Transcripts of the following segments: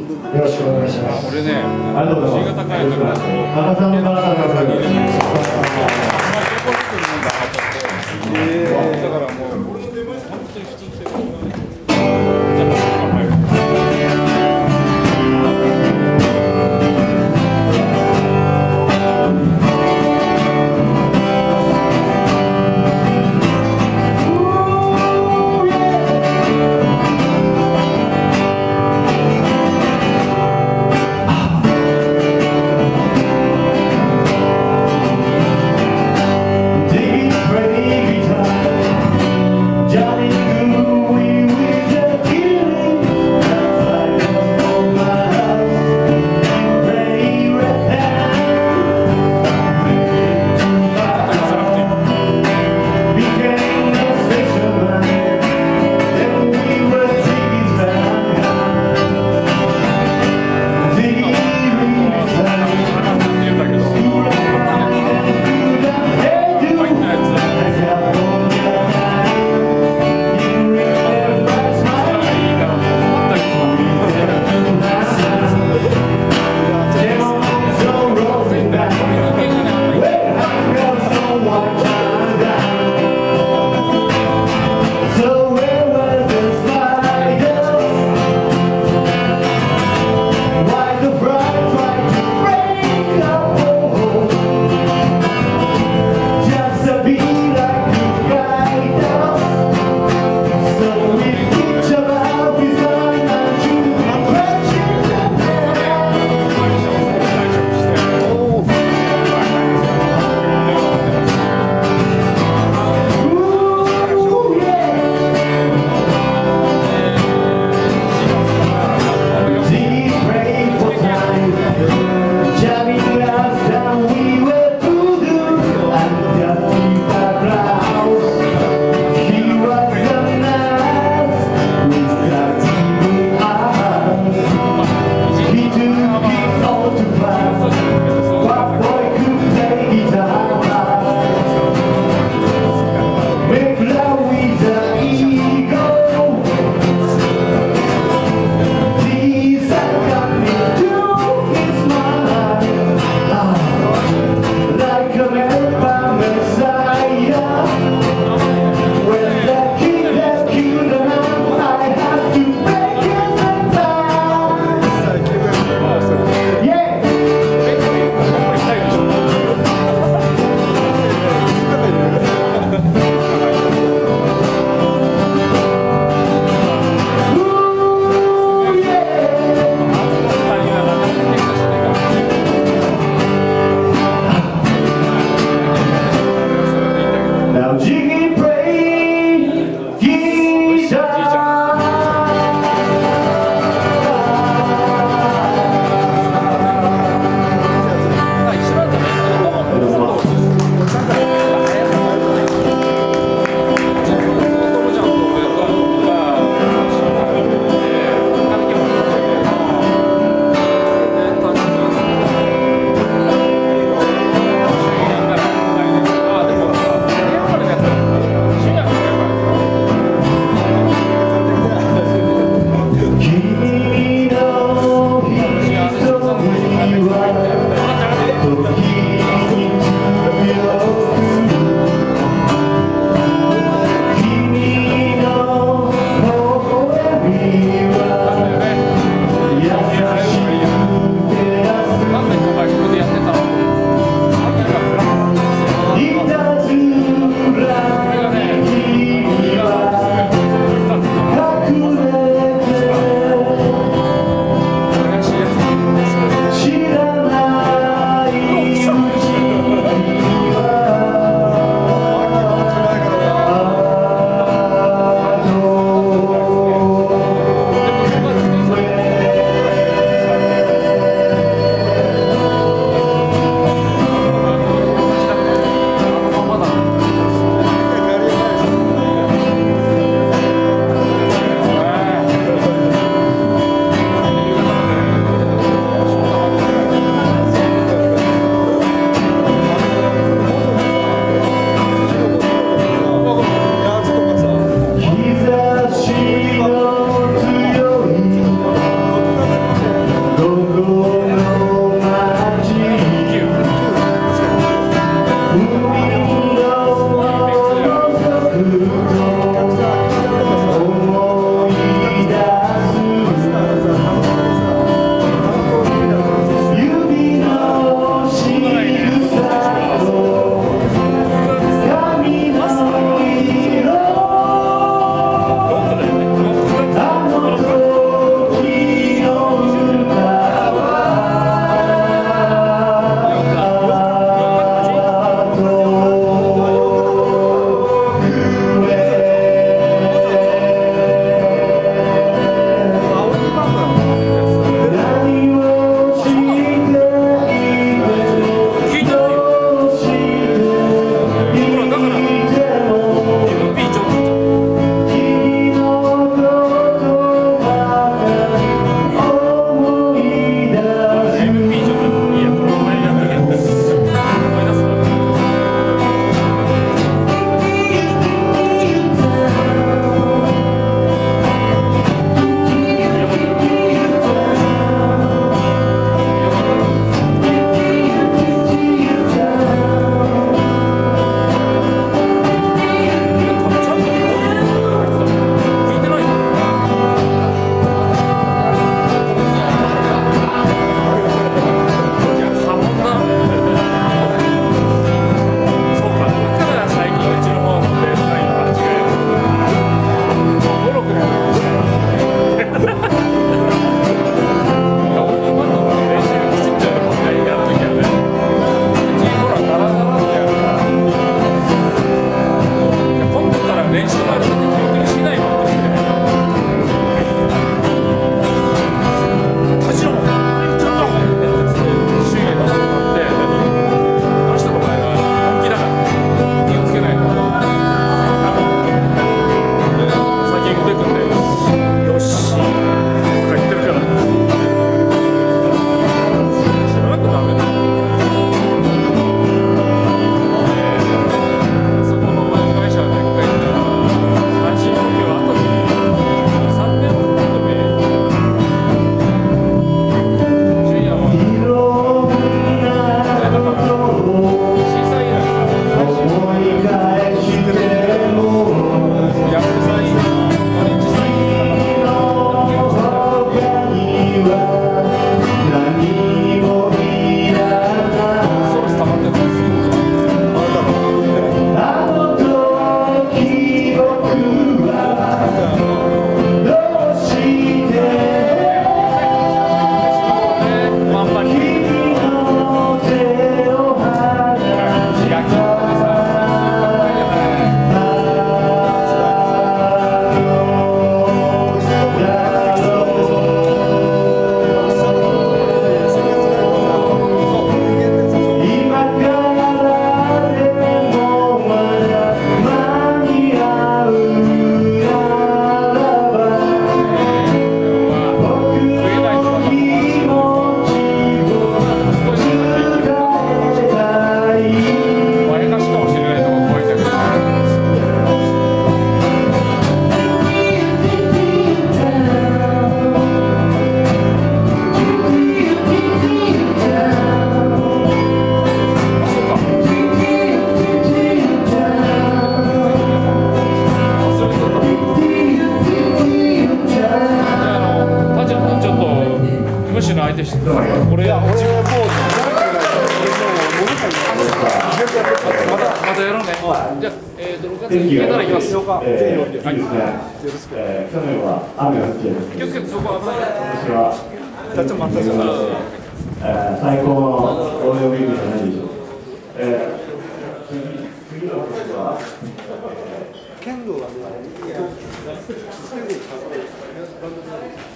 よろしくお願いします。俺ね、ありがとうございます。新潟帰ったから、加賀さんのバーターが先にね、まあ、結婚作りなんだと思って、だからもう、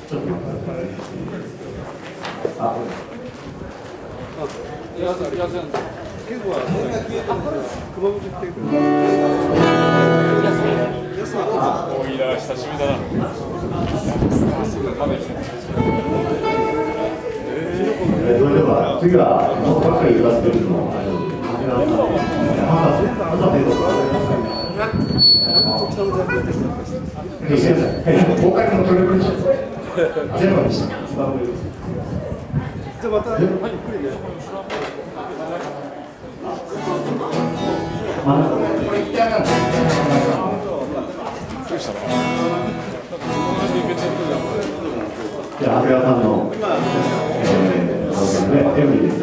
ちょっと待ってくださいね。あ、りだなえーそれでは次はもうばっかり歌ってるのはあれ沖縄の博士博士とか先生公開のじゃあまたゆっくりね。真ん中これ一体なんですどうしたのじゃあ、長谷川さんの、えー、そうですね、エブリです。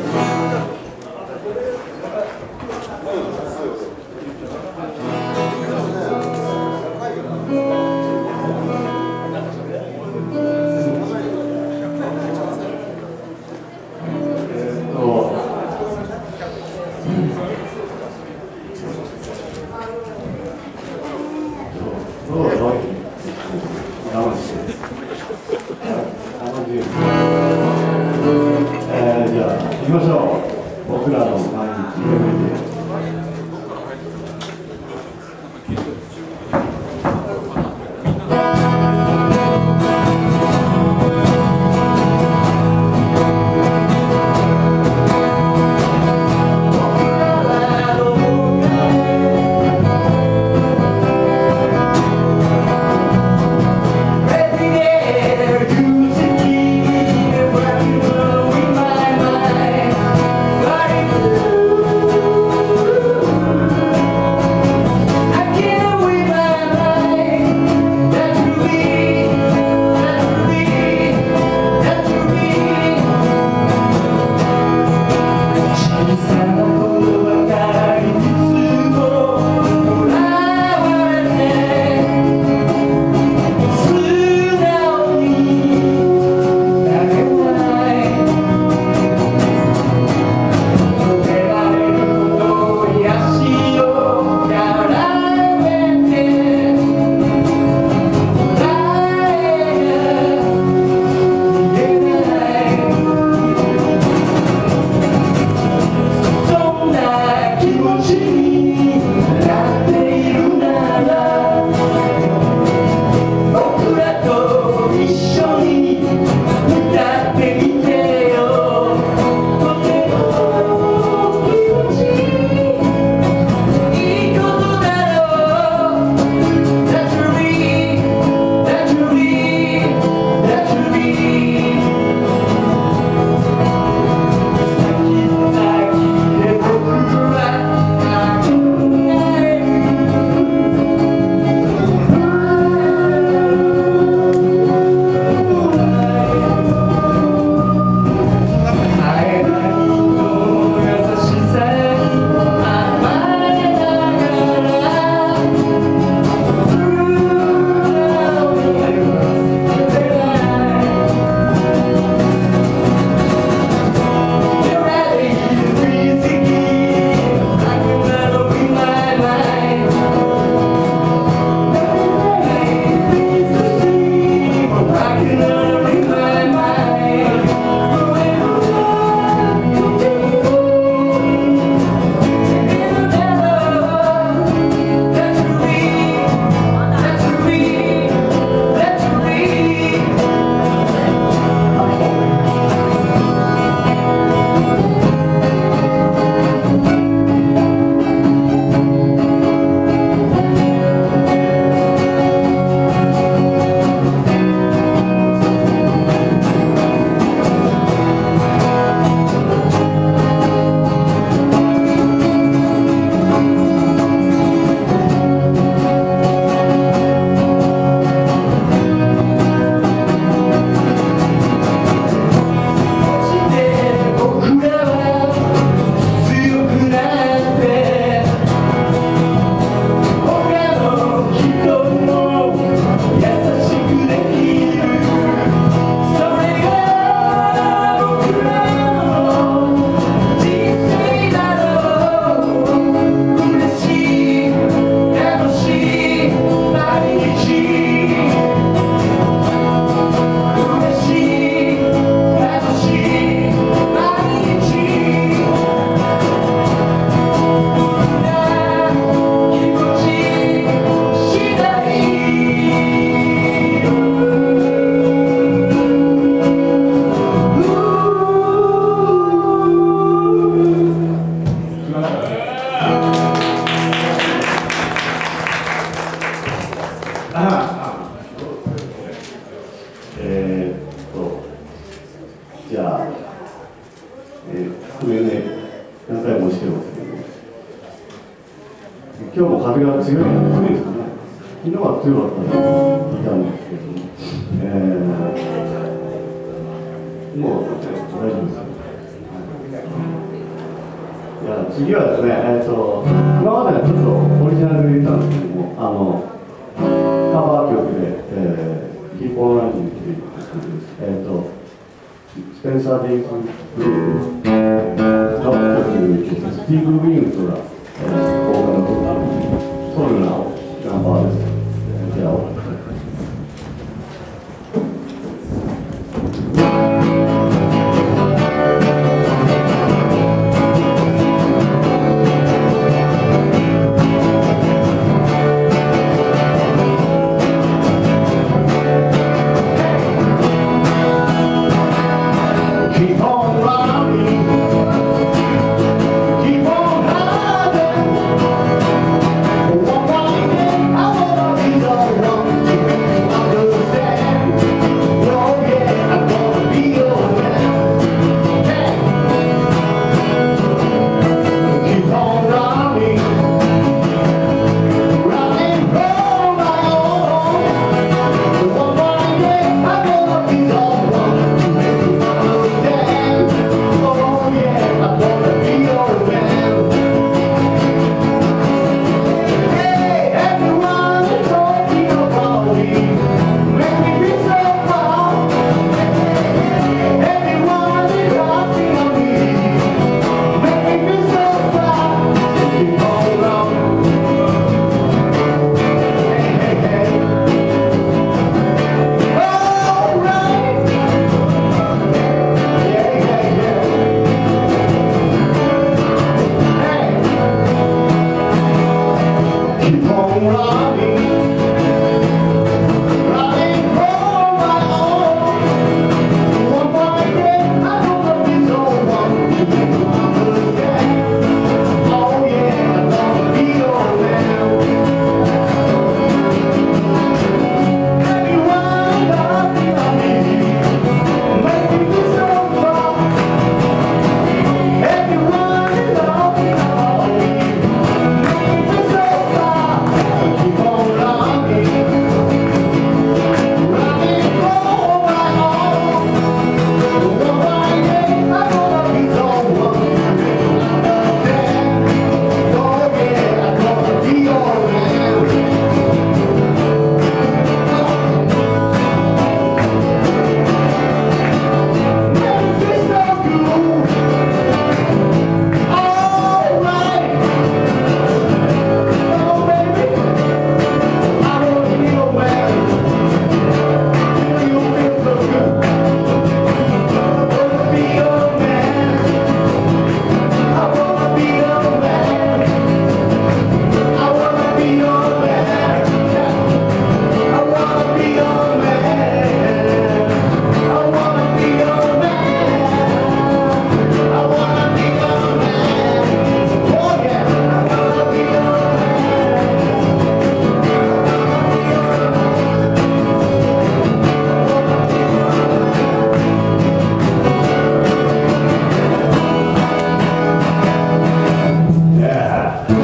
Yeah.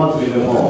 祭りでも。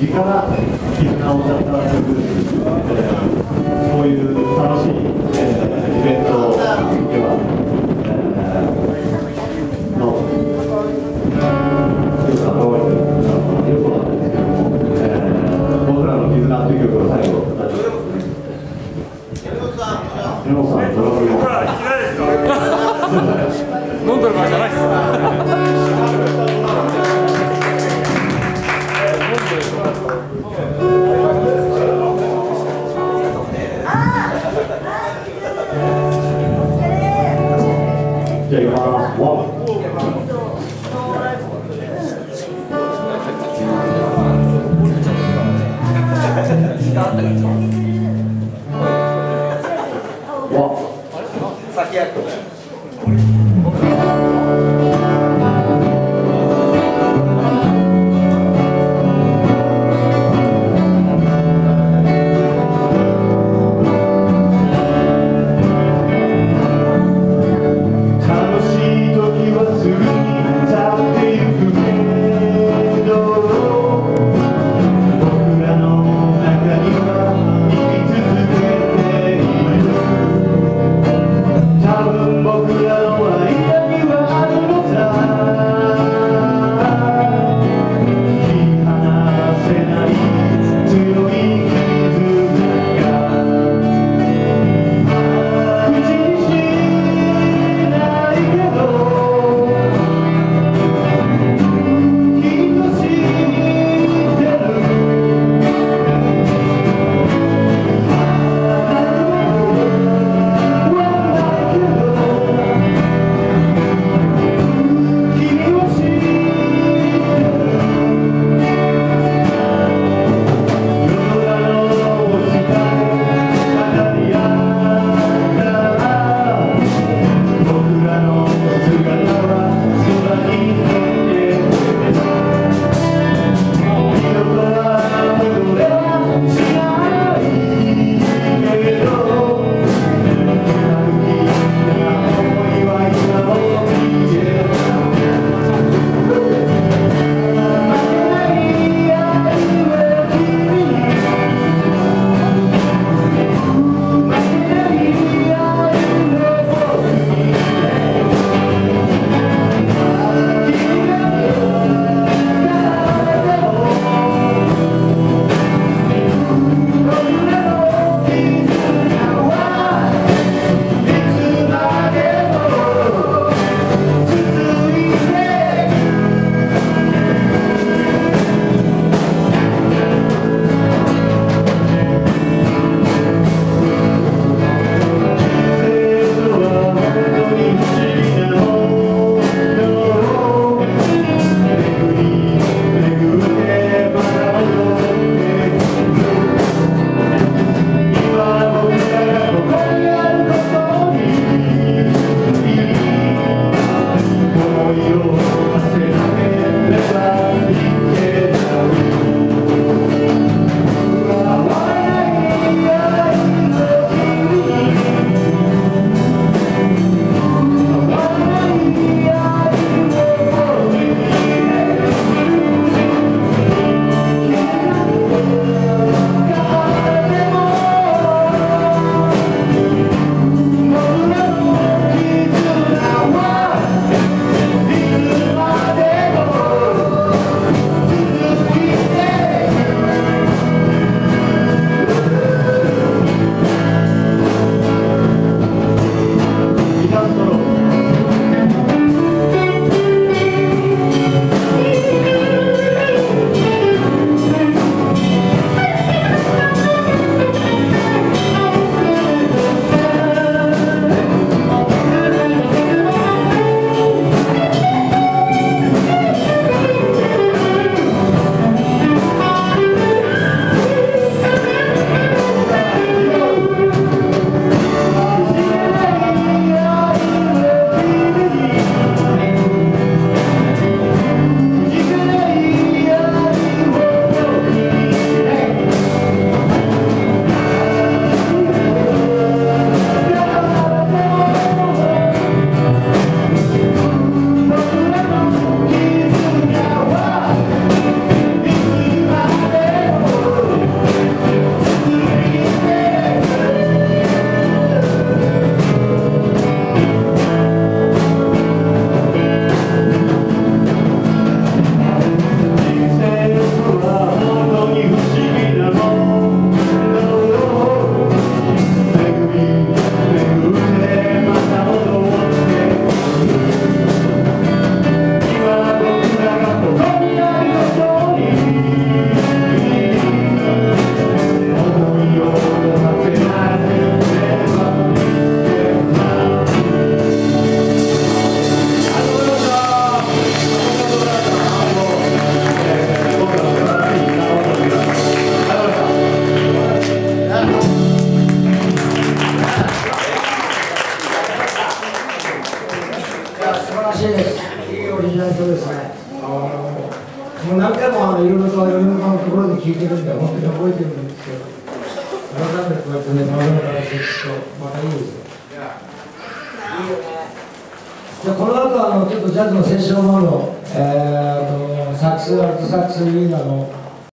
時近な絆を、えー、こういう楽しい、えー、イベントでは